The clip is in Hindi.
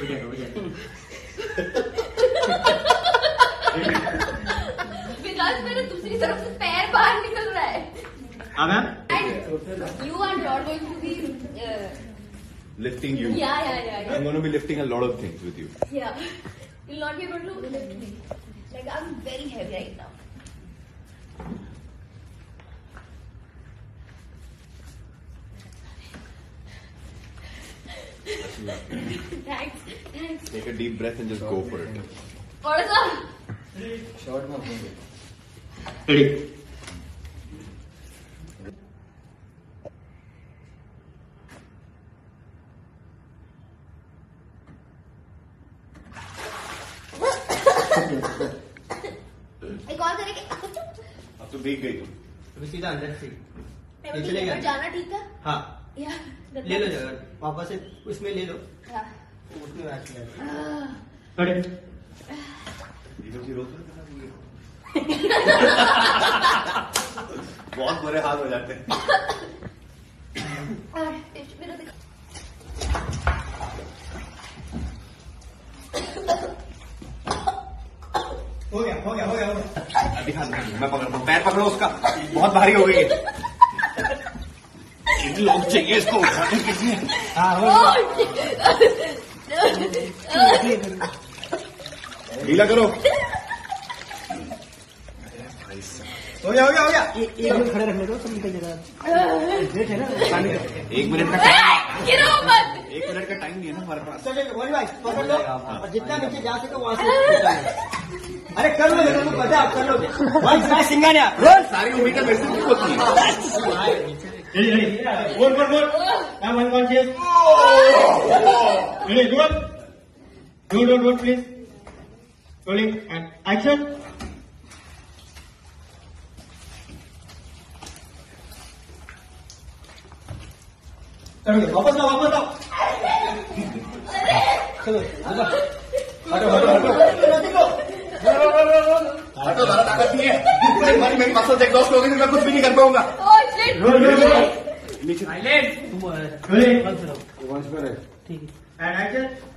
हो जाएगा हो जाएगा विकास मेरे दूसरी तरफ़ से पैर बाहर निकल रहा है अब ma'am And you are not going to. Uh, Lifting you. yeah, yeah, yeah, yeah. I'm going to be lifting a lot of things with you. Yeah. You'll not be able to lift me. Like I'm very heavy right now. Thanks. Thanks. Take a deep breath and just go for it. और सा रेडी एक और करेंगे अब तो भीग गई तुम अभी सीधा अंदर से मैं जाना ठीक है हाँ या ले लो जगह। वापस से उसमें ले लो। हाँ। उसमें आह, रेडी ज़ीरो ज़ीरो बहुत बुरे हाल हो जाते हैं। हो गया हो गया हो गया हो गया। दिखा दिखा मैं पकड़ता हूँ। पैर पकड़ो उसका। बहुत भारी हो गई है। लोग चाहिए इसको उठाने के लिए हाँ हो ढीला करो। हो गया हो गया हो गया। एक मिनट खड़े रखने दो सब निकल जाएगा वेट है ना पानी एक मिनट का टाइम गिरो मत। एक मिनट का टाइम नहीं है ना हमारे पास। चलो बोली भाई पकड़ लो। और जितना नीचे जा सके वहाँ से अरे कर लो तुमको पता है आप कर लो। भाई मैं सिंगानिया। सारी उम्मीदें मेरे से होती है। Ini, ini. Good, good, good. Aman conscious. Ini dua, dua, dua, good, please. Rolling and action. Terus, fokus dong, fokus dong. Terus, apa? Aduh, aduh, aduh. Nanti kok. Aduh, aduh, aduh. Aduh, aduh, aduh. Aduh, aduh, aduh. Aduh, aduh, aduh. Aduh, aduh, aduh. Aduh, aduh, aduh. Aduh, aduh, aduh. Roll roll नीचे रोलिंग ठीक है